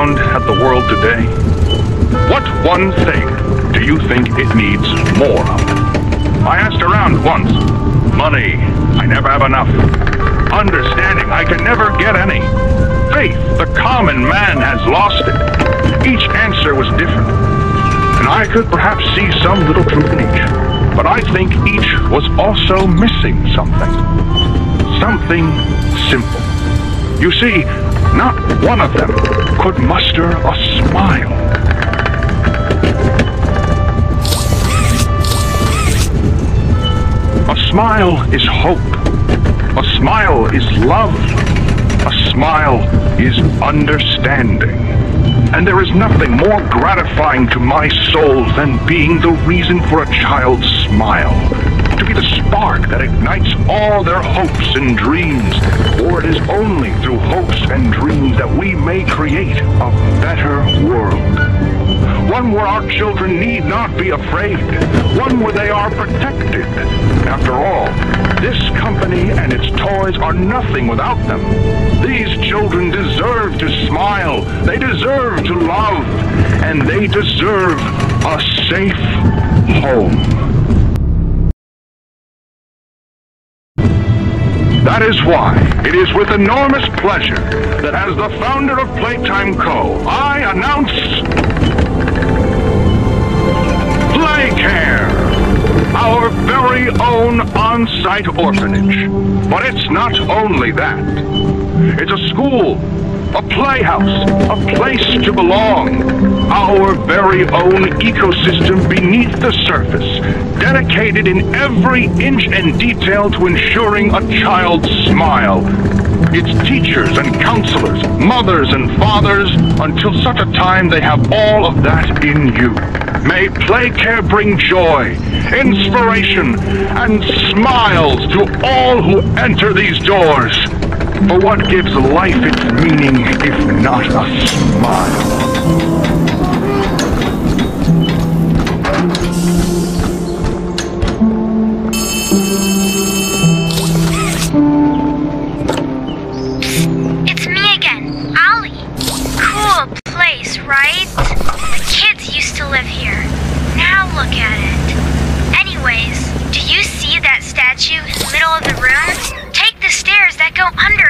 around at the world today, what one thing do you think it needs more of? I asked around once. Money, I never have enough. Understanding, I can never get any. Faith, the common man has lost it. Each answer was different. And I could perhaps see some little truth in each. But I think each was also missing something. Something simple. You see, not one of them could muster a smile. A smile is hope. A smile is love. A smile is understanding. And there is nothing more gratifying to my soul than being the reason for a child's smile. Spark that ignites all their hopes and dreams. For it is only through hopes and dreams that we may create a better world. One where our children need not be afraid. One where they are protected. After all, this company and its toys are nothing without them. These children deserve to smile. They deserve to love. And they deserve a safe home. That is why it is with enormous pleasure that as the founder of Playtime Co., I announce Playcare, our very own on-site orphanage. But it's not only that. It's a school, a playhouse, a place to belong. Our very own ecosystem beneath the surface, dedicated in every inch and detail to ensuring a child's smile. Its teachers and counselors, mothers and fathers, until such a time they have all of that in you. May Playcare bring joy, inspiration, and smiles to all who enter these doors. For what gives life its meaning if not a smile? It's me again, Ollie. Cool place, right? The kids used to live here. Now look at it. Anyways, do you see that statue in the middle of the room? Take the stairs that go under.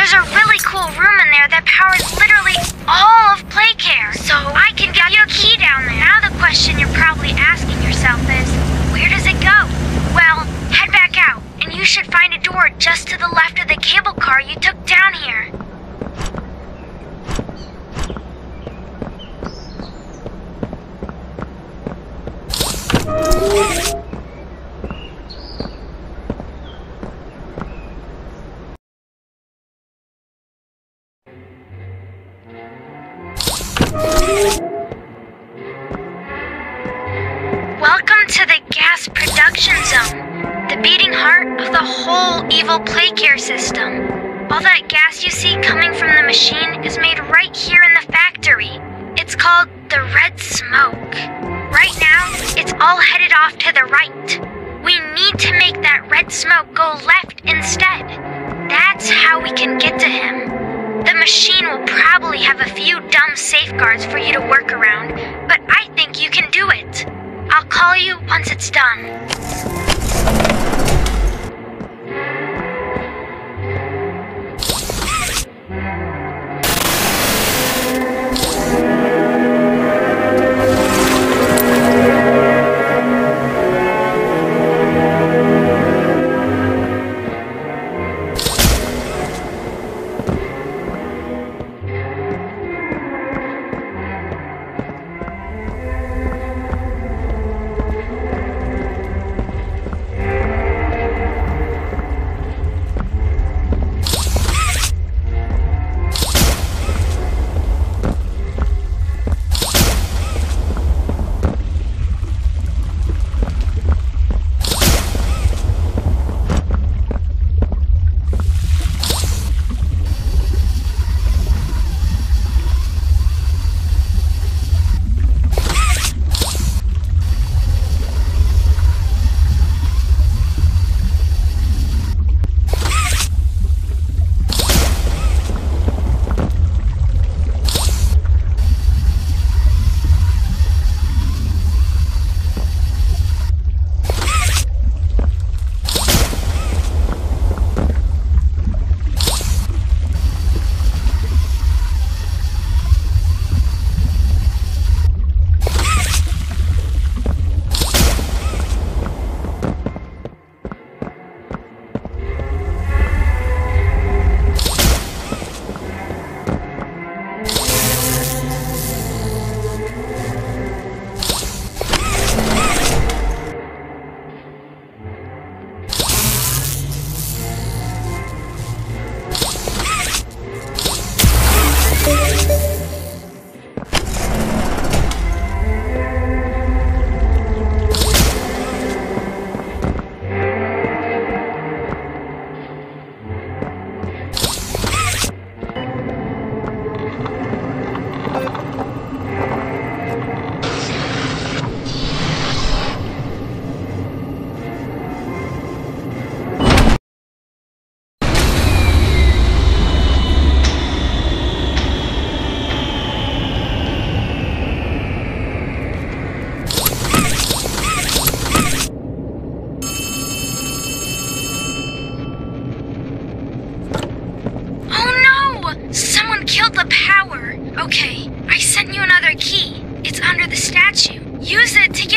There's a really cool room in there that powers literally go left instead. That's how we can get to him. The machine will probably have a few dumb safeguards for you to work around, but I think you can do it. I'll call you once it's done.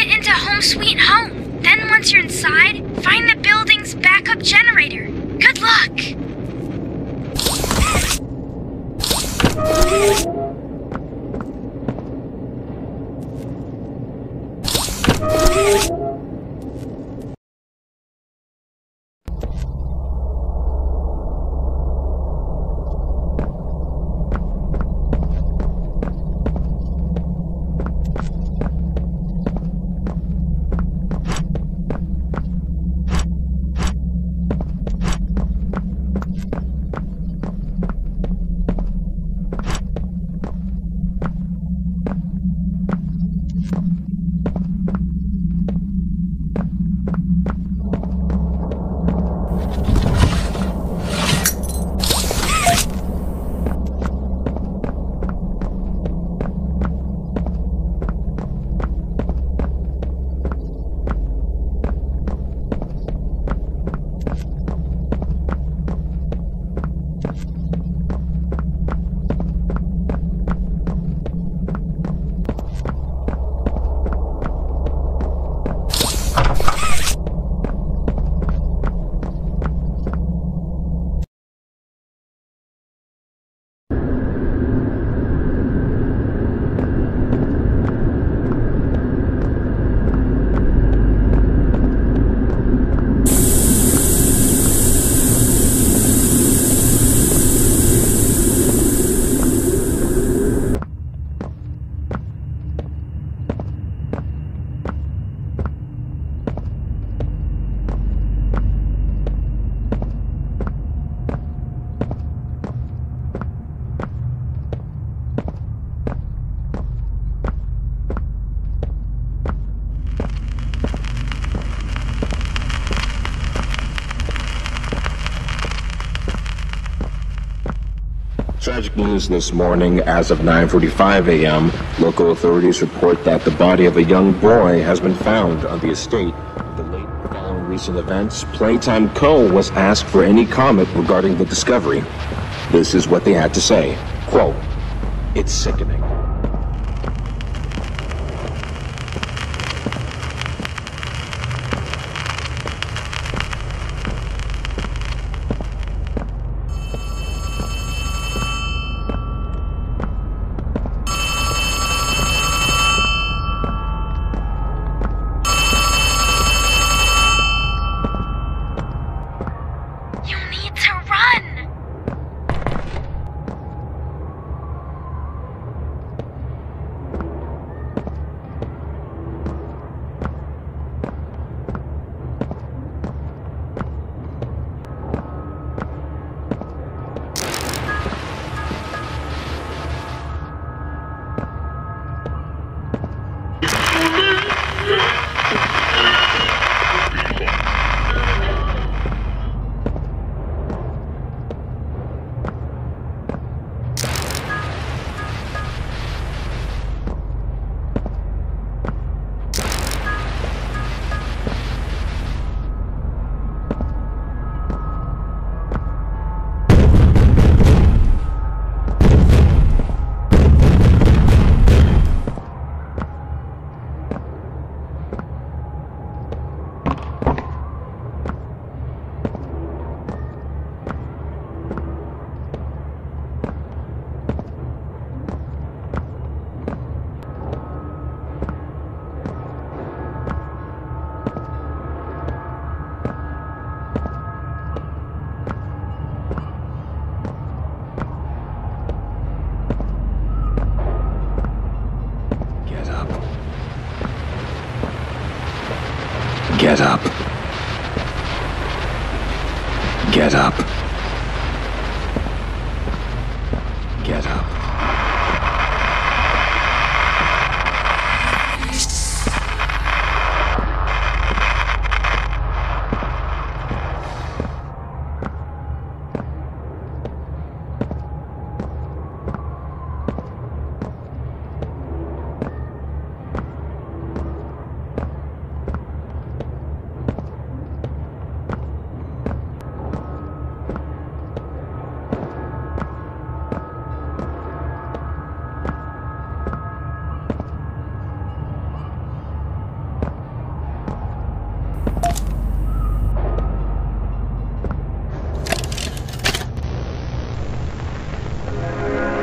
Into Home Sweet Home. Then, once you're inside, find the building's backup generator. Good luck! This morning. As of 9.45 a.m., local authorities report that the body of a young boy has been found on the estate. The late following recent events, Playtime Co. was asked for any comment regarding the discovery. This is what they had to say. Quote, It's sickening.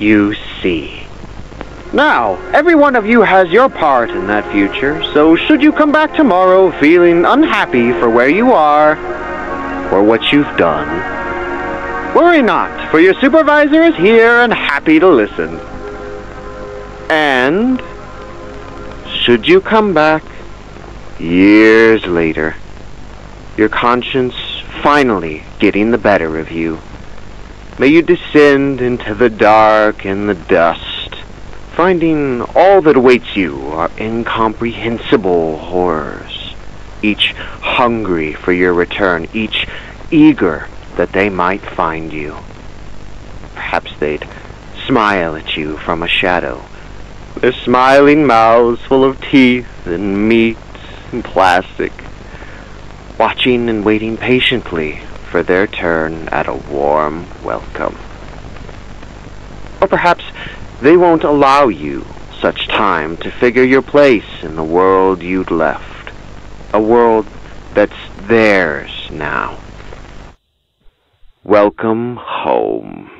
you see. Now, every one of you has your part in that future, so should you come back tomorrow feeling unhappy for where you are or what you've done, worry not, for your supervisor is here and happy to listen. And should you come back years later, your conscience finally getting the better of you, May you descend into the dark and the dust, finding all that awaits you are incomprehensible horrors, each hungry for your return, each eager that they might find you. Perhaps they'd smile at you from a shadow, their smiling mouths full of teeth and meat and plastic, watching and waiting patiently for their turn at a warm welcome. Or perhaps they won't allow you such time to figure your place in the world you'd left. A world that's theirs now. Welcome home.